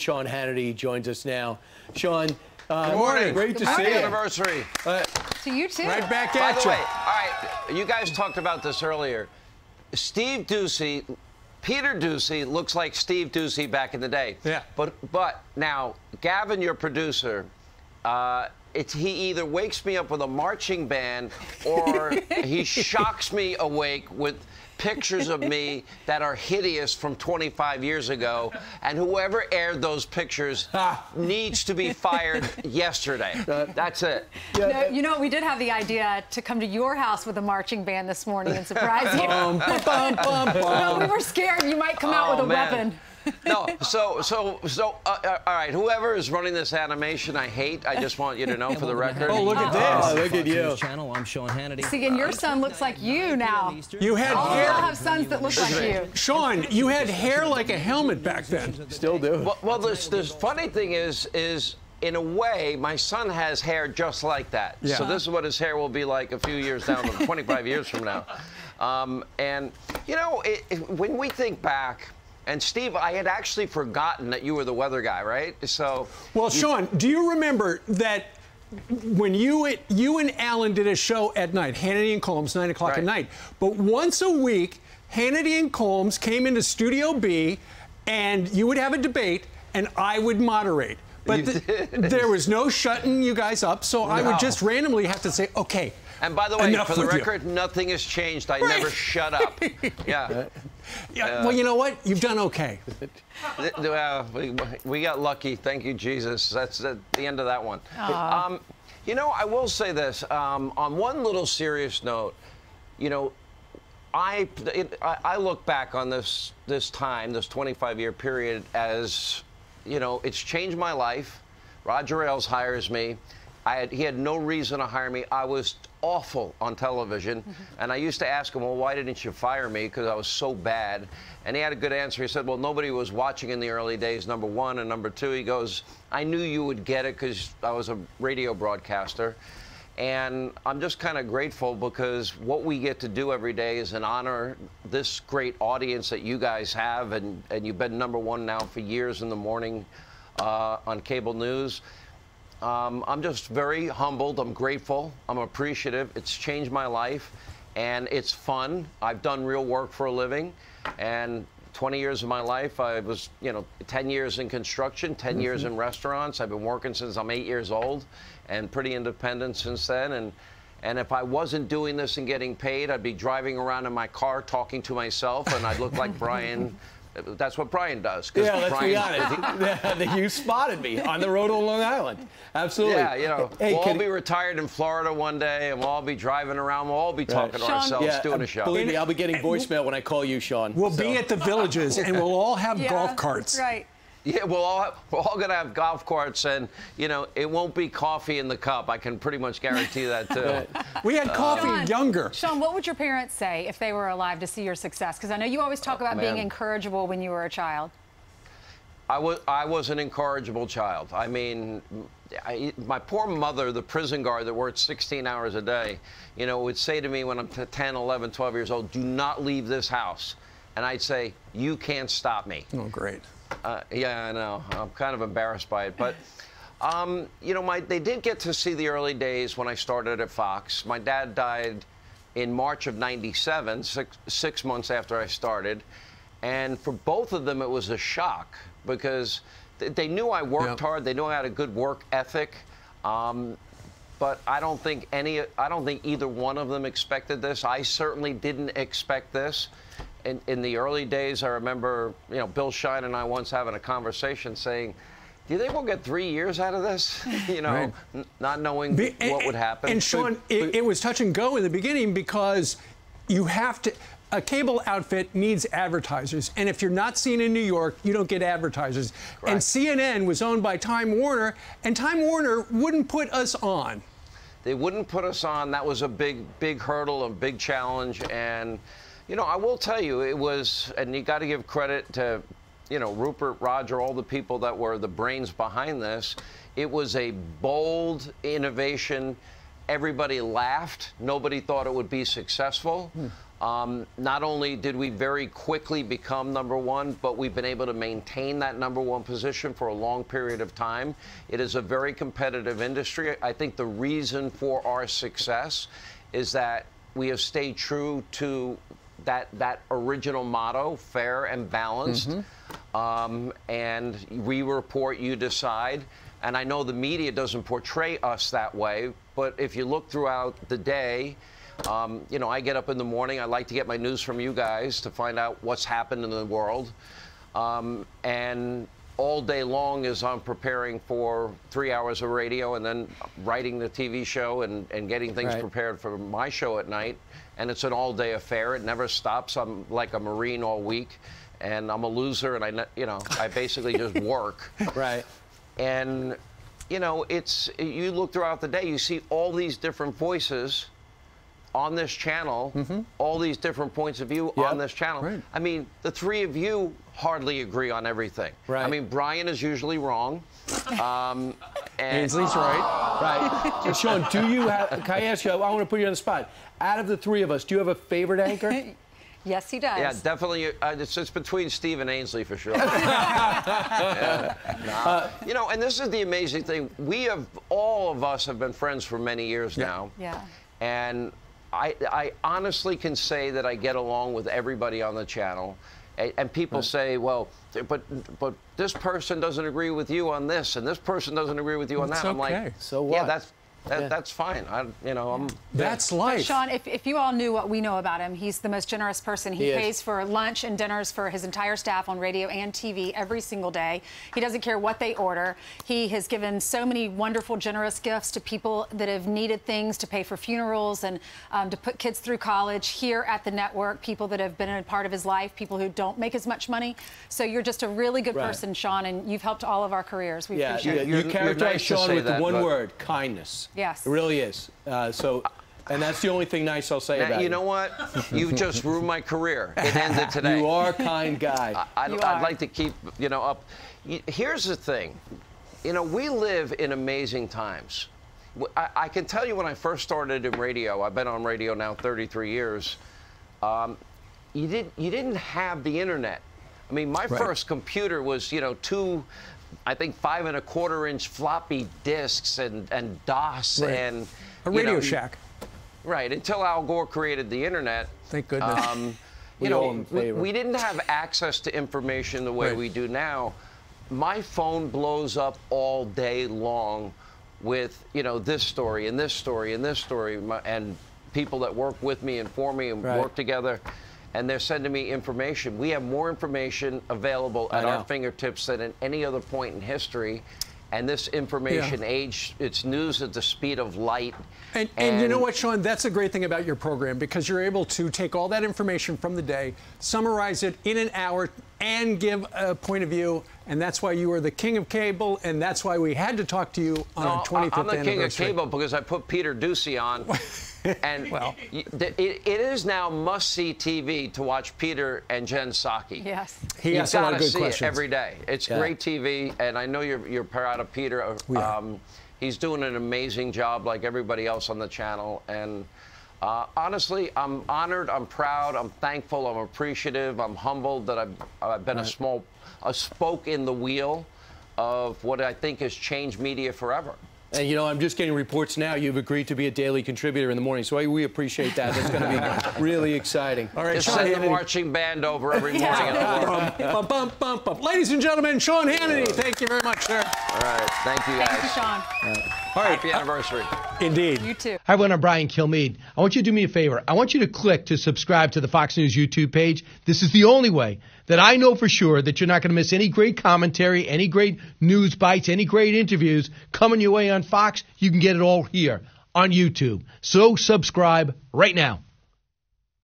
Sean Hannity joins us now. Sean, uh, Good morning. Great to Happy see you. anniversary. Uh, To you too. Right back By at the you. way, all right, you guys talked about this earlier. Steve Doocy, Peter Doocy looks like Steve Doocy back in the day. Yeah. But but now, Gavin, your producer, uh, it's he either wakes me up with a marching band or he shocks me awake with pictures of me that are hideous from 25 years ago and whoever aired those pictures needs to be fired yesterday that's it No, you know, we did have the idea to come to your house with a marching band this morning and surprise you. bum, bum, bum, bum. no, we were scared you might come out Oh, with a man. weapon. No, so so so. Uh, uh, all right, whoever is running this animation, I hate. I just want you to know for the record. Oh, look at Oh, this. look at you. Channel. I'm Sean Hannity. See, and your son looks like you now. You had All hair. y'all have sons that look like you. Sean, you had hair like a helmet back then. Still do. Well, well this this funny thing is is. In a way, my son has hair just like that. Yeah. So this is what his hair will be like a few years down, 25 years from now. Um, and you know, it, it- when we think back, and Steve, I had actually forgotten that you were the weather guy, right? So Well, Sean, do you remember that when you you and Alan did a show at night, Hannity and Colmes, nine o'clock at night, but once a week, Hannity and Colmes came into Studio B, and you would have a debate, and I would moderate. But You th- did. there was no shutting you guys up, so I would just randomly have to say, okay. And by the way, enough for the with you." record, nothing has changed. I Right. never shut up. Yeah. Yeah, well, you know what? You've done okay. Th- Well, we, we got lucky. Thank you, Jesus. That's the, the end of that one. Um, you know, I will say this. Um, on one little serious note, you know, I, it, I I look back on this this time, this 25 year period, as you know, it's changed my life. Roger Ailes hires me. I had, he had no reason to hire me. I was awful on television, and I used to ask him, "Well, why didn't you fire me?" Because I was so bad. And he had a good answer. He said, "Well, nobody was watching in the early days. Number one, and number two, he goes, I knew you would get it because I was a radio broadcaster." And I'm just kind of grateful because what we get to do every day is an honor this great audience that you guys have, and, and you've been number one now for years in the morning uh, on cable news. Um, I'm just very humbled. I'm grateful. I'm appreciative. It's changed my life, and it's fun. I've done real work for a living, and 20 years of my life, I was, you know, 10 years in construction, 10 years in restaurants. I've been working since I'm eight years old, and pretty independent since then. And and if I wasn't doing this and getting paid, I'd be driving around in my car talking to myself, and I'd look like Brian. That's what Brian does. Yeah, let's be Brian- honest. Yeah, you spotted me on the road to Long Island. Absolutely. Yeah, you know, Hey, we'll all can- be retired in Florida one day, and we'll all be driving around. We'll all be talking to Sean- ourselves, yeah, doing uh, a show. Believe me, I'll be getting voicemail when I call you, Sean. We'll So- be at the villages, and we'll all have golf carts. Right. Yeah, we'll all we're all gonna have golf carts, and you know, it won't be coffee in the cup. I can pretty much guarantee that too. We had uh, coffee Sean, younger. Sean, what would your parents say if they were alive to see your success? Because I know you always talk oh, about being incorrigible when you were a child. I was I was an incorrigible child. I mean, I, my poor mother, the prison guard that worked 16 hours a day, you know, would say to me when I'm t- 10, 11, 12 years old, "Do not leave this house," and I'd say, "You can't stop me." Oh, great. Uh, yeah, I know. I'm kind of embarrassed by it, but um, you know, my they did get to see the early days when I started at Fox. My dad died in March of '97, six, six months after I started, and for both of them, it was a shock because th- they knew I worked Yeah. hard. They knew I had a good work ethic. Um, but I don't think any, I don't think either one of them expected this. I certainly didn't expect this. In, in the early days, I remember, you know, Bill Shine and I once having a conversation saying, "Do you think we'll get three years out of this?" you know, Right. n- not knowing Be- what would happen. And Sean, it, it was touch and go in the beginning because you have to. A cable outfit needs advertisers, and if you're not seen in New York, you don't get advertisers. And CNN was owned by Time Warner, and Time Warner wouldn't put us on. They wouldn't put us on. That was a big, big hurdle, a big challenge. And, you know, I will tell you, it was, and you got to give credit to, you know, Rupert, Roger, all the people that were the brains behind this. It was a bold innovation. Everybody laughed. Nobody thought it would be successful. Um, not only did we very quickly become number one, but we've been able to maintain that number one position for a long period of time. It is a very competitive industry. I think the reason for our success is that we have stayed true to that that original motto, fair and balanced. Mm-hmm. Um, and we report, you decide. And I know the media doesn't portray us that way, but if you look throughout the day, um, you know, I get up in the morning. I like to get my news from you guys to find out what's happened in the world. Um, and all day long as I'm preparing for three hours of radio and then writing the TV show and, and getting things right. prepared for my show at night. And it's an all day affair. It never stops. I'm like a Marine all week. And I'm a loser, and I, you know, I basically just work. Right. And, you know, it's, you look throughout the day, you see all these different voices on this channel, mm-hmm. all these different points of view yep. on this channel. Right. I mean, the three of you hardly agree on everything. Right. I mean, Brian is usually wrong. Um, and Ainsley's right. Right. So, Sean, do you have, can I ask you, I want to put you on the spot. Out of the three of us, do you have a favorite anchor? Yes, he does. Yeah, definitely. Uh, it's, it's, between Steve and Ainsley for sure. yeah. nah. uh, you know, and this is the amazing thing. We have, all of us have been friends for many years yeah. now. Yeah. And I, I honestly can say that I get along with everybody on the channel. And people right. say, well, but but this person doesn't agree with you on this, and this person doesn't agree with you on it's that. Okay. I'm like, so what? Yeah, that's that, yeah. That's fine. I, you know, I'm. That's life. Sean, if, if you all knew what we know about him, he's the most generous person. He, he pays is. for lunch and dinners for his entire staff on radio and TV every single day. He doesn't care what they order. He has given so many wonderful, generous gifts to people that have needed things to pay for funerals and um, to put kids through college here at the network. People that have been a part of his life, people who don't make as much money. So you're just a really good right. person, Sean, and you've helped all of our careers. We yeah, appreciate you, it. You characterize nice Sean with that, the one word: kindness. Yes, it really is is. Uh, so, and that's the only thing nice I'll say now, about you. You know what? You've just ruined my career. It ended today. you are a kind guy. I, would like to keep, you know, up. Here's the thing. You know, we live in amazing times. I, I, can tell you when I first started in radio, I've been on radio now 33 years, um, you, did, you didn't have the internet. I mean, my right. first computer was, you know, two I think five and a quarter inch floppy disks and, and DOS right. and a Radio know, Shack. Right until Al Gore created the internet. Thank goodness. Um, you know, we, we, didn't have access to information the way right. we do now. My phone blows up all day long with you know this story and this story and this story and people that work with me and for me and right. work together and they're sending me information. We have more information available at our fingertips than at any other point in history. And this information yeah. age, it's news at the speed of light. And, and, and, you know what, Sean? That's a great thing about your program because you're able to take all that information from the day, summarize it in an hour, and give a point of view. And that's why you are the king of cable, and that's why we had to talk to you on no, our 25th anniversary. I'm the king of cable because I put Peter Doocy on. and well, it, it is now must-see TV to watch Peter and Jen Psaki. Yes, he You've asks a lot of good see questions it every day. It's yeah. great TV, and I know you're you're proud of Peter. Um, he's doing an amazing job, like everybody else on the channel, and. Uh, honestly, I'm honored, I'm proud, I'm thankful, I'm appreciative, I'm humbled that I've, I've been right. a small, a spoke in the wheel of what I think has changed media forever. And you know, I'm just getting reports now. You've agreed to be a daily contributor in the morning, so I, we appreciate that. That's going to be really exciting. All right, just Sean send Hannity. the marching band over every morning. yeah. bum, bum, bum, bum, Ladies and gentlemen, Sean Hannity. Thank you very much, sir. All right, thank you guys. Thank you, Sean. All right, happy anniversary. Indeed. You too. Hi, everyone. I'm Brian Kilmeade. I want you to do me a favor. I want you to click to subscribe to the Fox News YouTube page. This is the only way that I know for sure that you're not going to miss any great commentary, any great news bites, any great interviews coming your way on Fox. You can get it all here on YouTube. So subscribe right now.